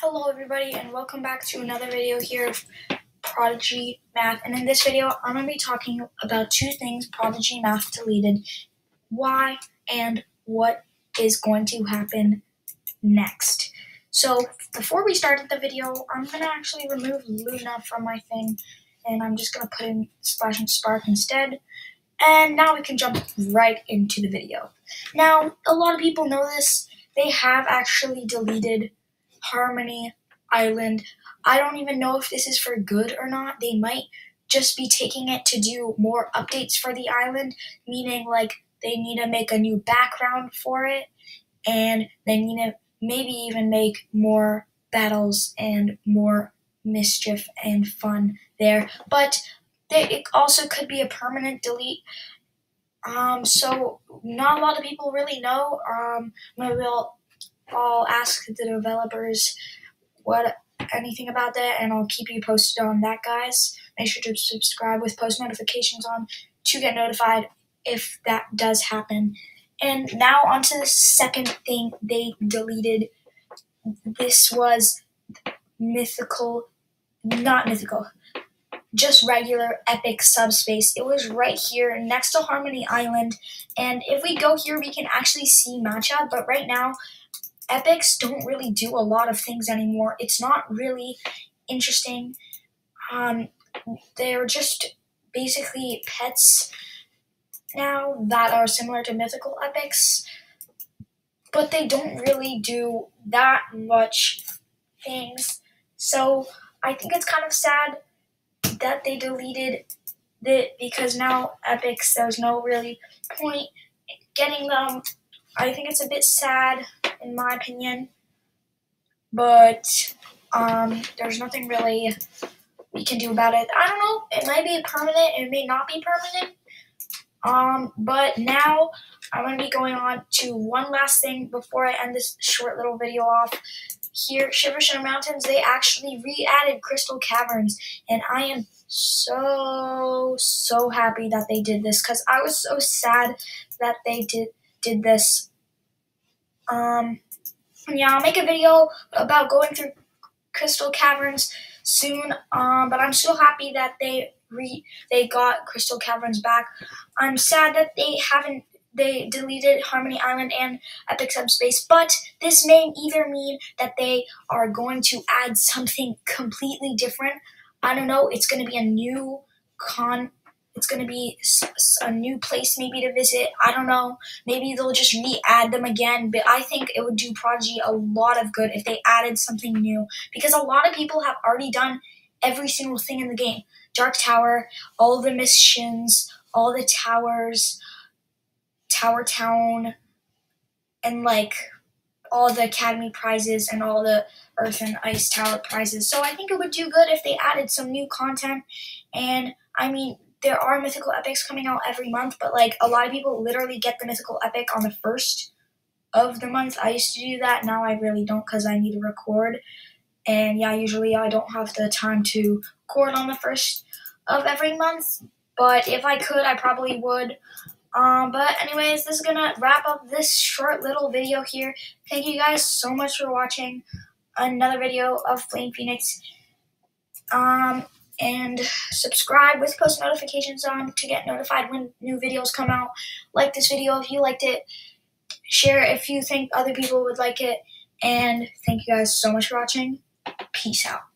Hello everybody and welcome back to another video here of Prodigy Math and in this video I'm going to be talking about two things Prodigy Math deleted, why and what is going to happen next. So before we start the video I'm going to actually remove Luna from my thing and I'm just going to put in Splash and Spark instead and now we can jump right into the video. Now a lot of people know this, they have actually deleted Harmony Island. I don't even know if this is for good or not. They might just be taking it to do more updates for the island, meaning like they need to make a new background for it and they need to maybe even make more battles and more mischief and fun there. But they, it also could be a permanent delete. Um, so not a lot of people really know. Um, maybe I'll I'll ask the developers what anything about that, and I'll keep you posted on that, guys. Make sure to subscribe with post notifications on to get notified if that does happen. And now onto the second thing they deleted. This was mythical, not mythical, just regular epic subspace. It was right here next to Harmony Island. And if we go here, we can actually see Matcha. But right now, epics don't really do a lot of things anymore. It's not really interesting. Um, they're just basically pets now that are similar to mythical epics, but they don't really do that much things. So I think it's kind of sad that they deleted it because now epics, there's no really point getting them. I think it's a bit sad in my opinion. But um, there's nothing really we can do about it. I don't know. It might be permanent. It may not be permanent. Um, but now I'm going to be going on to one last thing before I end this short little video off. Here, Shiverchill Mountains, they actually re-added Crystal Caverns, and I am so, so happy that they did this, because I was so sad that they did, did this. Um, yeah, I'll make a video about going through Crystal Caverns soon. Um, but I'm so happy that they re they got Crystal Caverns back. I'm sad that they haven't they deleted Harmony Island and Epic Subspace, but this may either mean that they are going to add something completely different. I don't know. It's going to be a new con it's going to be a new place maybe to visit. I don't know. Maybe they'll just re-add them again. But I think it would do Prodigy a lot of good if they added something new. Because a lot of people have already done every single thing in the game. Dark Tower, all the missions, all the towers, Tower Town, and like all the Academy prizes and all the Earth and Ice Tower prizes. So I think it would do good if they added some new content. And I mean, there are mythical epics coming out every month, but like a lot of people literally get the mythical epic on the first of the month. I used to do that. Now I really don't because I need to record. And yeah, usually I don't have the time to record on the first of every month. But if I could, I probably would. Um, but anyways, this is gonna wrap up this short little video here. Thank you guys so much for watching another video of Flame Phoenix. Um, and subscribe with post notifications on to get notified when new videos come out. Like this video if you liked it. Share if you think other people would like it. And thank you guys so much for watching. Peace out.